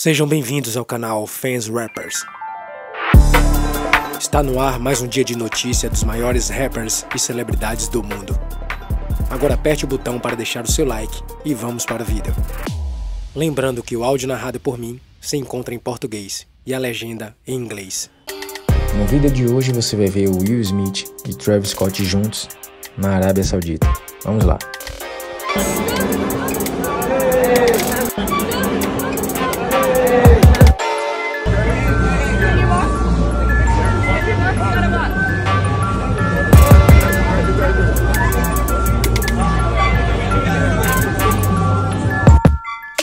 Sejam bem-vindos ao canal Fans Rappers. Está no ar mais um dia de notícia dos maiores rappers e celebridades do mundo. Agora aperte o botão para deixar o seu like e vamos para o vídeo. Lembrando que o áudio narrado por mim se encontra em português e a legenda em inglês. No vídeo de hoje você vai ver o Will Smith e Travis Scott juntos na Arábia Saudita. Vamos lá.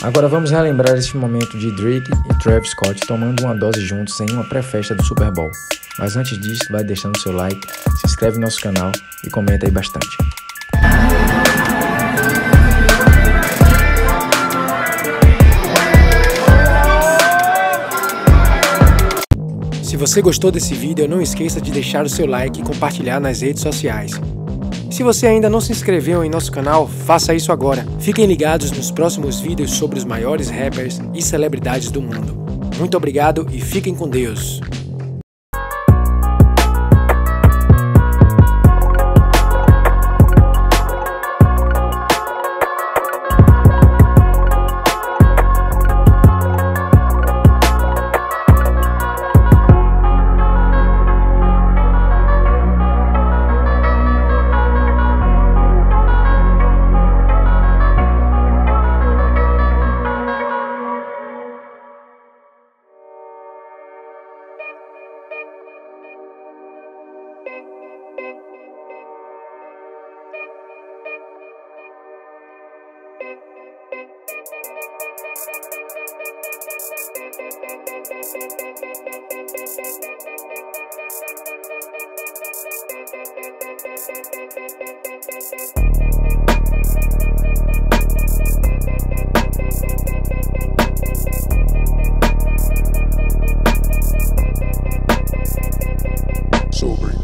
Agora vamos relembrar esse momento de Drake e Travis Scott tomando uma dose juntos em uma pré-festa do Super Bowl. Mas antes disso, vai deixando seu like, se inscreve no nosso canal e comenta aí bastante. Se você gostou desse vídeo, não esqueça de deixar o seu like e compartilhar nas redes sociais. Se você ainda não se inscreveu em nosso canal, faça isso agora. Fiquem ligados nos próximos vídeos sobre os maiores rappers e celebridades do mundo. Muito obrigado e fiquem com Deus. Sober